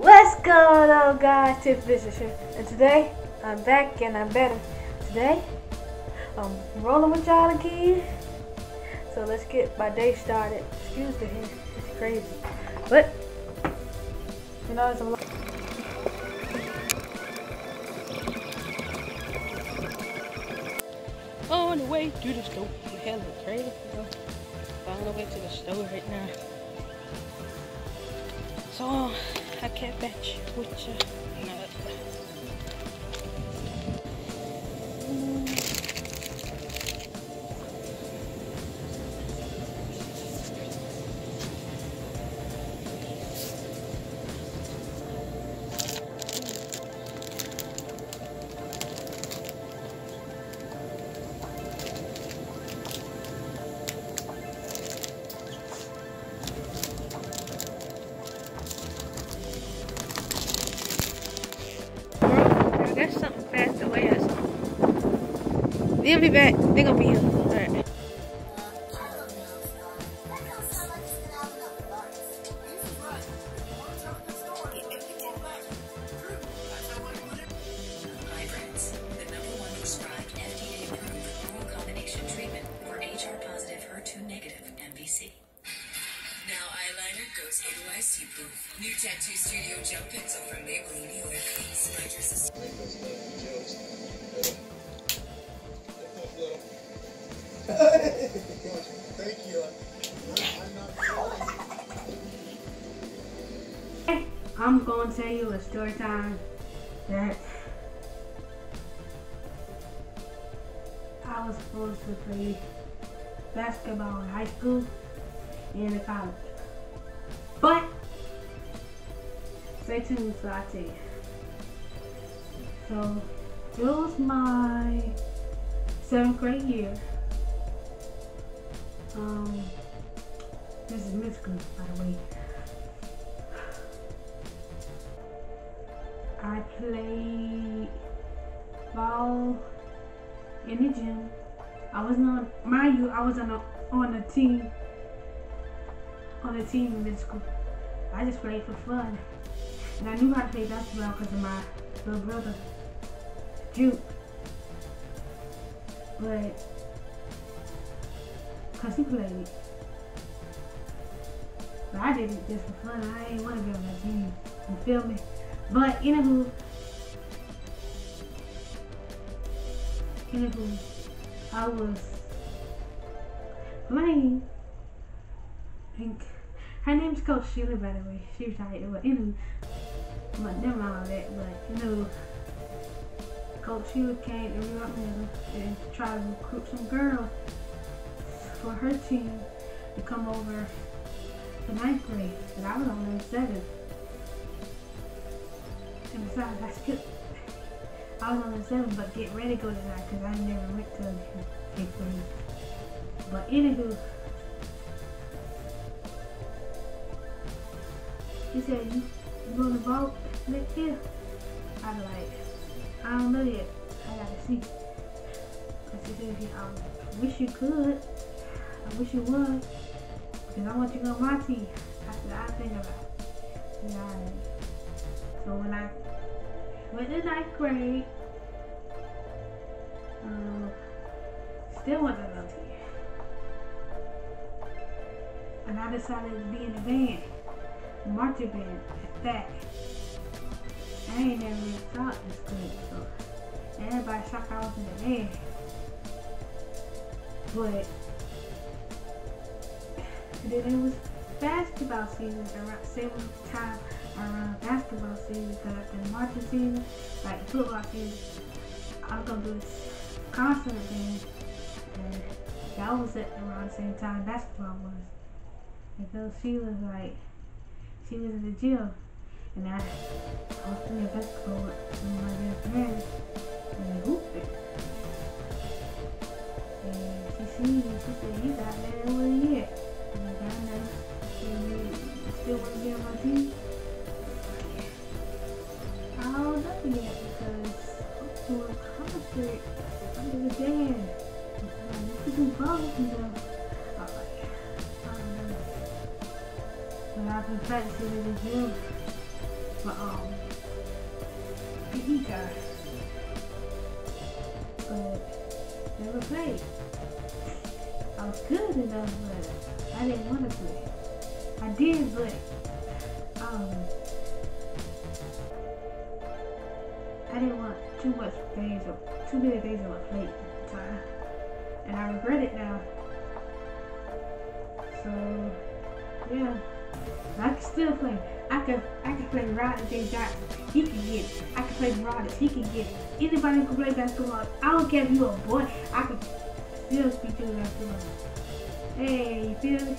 What's going on guys, Tiff Visions here. And today, I'm back and I'm better. Today, I'm rolling with y'all again. So let's get my day started. Excuse the it's crazy. But, you know, it's a lot. On the way to the store. Hell is crazy. On the way to the store right now. So, I can't batch with They'll be back. They're gonna be here. Alright. Ibrance, the number one prescribed FDA-approved oral combination treatment for HR-positive, HER2-negative MBC. Now eyeliner goes NYC proof. New tattoo studio pencil from. Thank you. I'm gonna tell you a story time that I was supposed to play basketball in high school and in college. But stay tuned so I tell you. So it was my seventh grade year. Um this is school by the way. I play ball in the gym. I wasn't on, mind you, I was on a, on a team, on a team in school. I just played for fun. And I knew how to play basketball because of my little brother, Juke. But, because he played. it, But I did it just for fun. I didn't want to be on that team. You feel me? But anywho, anywho, I was playing. I think her name's Coach Sheila, by the way. She retired. But anywho, but never mind all that. But you know, Coach Sheila came and we there and tried to recruit some girls for her team to come over the ninth grade, and I was only in seventh. And besides, I skipped. I was on the seven, but get ready to go to that because I never went to eighth grade. But anywho, he said, "You, you going to vote next year?" I was like, "I don't know yet. I gotta see." She said, "I wish you could. I wish you would, because I want you on my team." I said, "I think about it." Yeah. So when I went to ninth grade, um, still wasn't no team. And I decided to be in the band, marching band at that. I ain't never really thought this good, so everybody thought I was in the band. But then it was basketball season around same time around basketball season because after the marching season, like football season, I was gonna do this concert then and that was at around the same time basketball was. Because she was like she was in the gym and I, was playing basketball with my best friend and we hooped it. And she seen me, she said, You got that over here. And can do both, uh, um, um, you know. I was like, I don't know. But in the. But. But never played. I was good enough, but I didn't want to play. I did, but um, I didn't want too much things, or too many things on my plate at the time, and I regret it now. So yeah, I can still play. I can I can play Rod Jay Johnson. He can get it. I can play Rodgers. He can get it. Anybody who can play basketball. I don't care if you a boy. I can still speak to basketball. Hey, you feel me?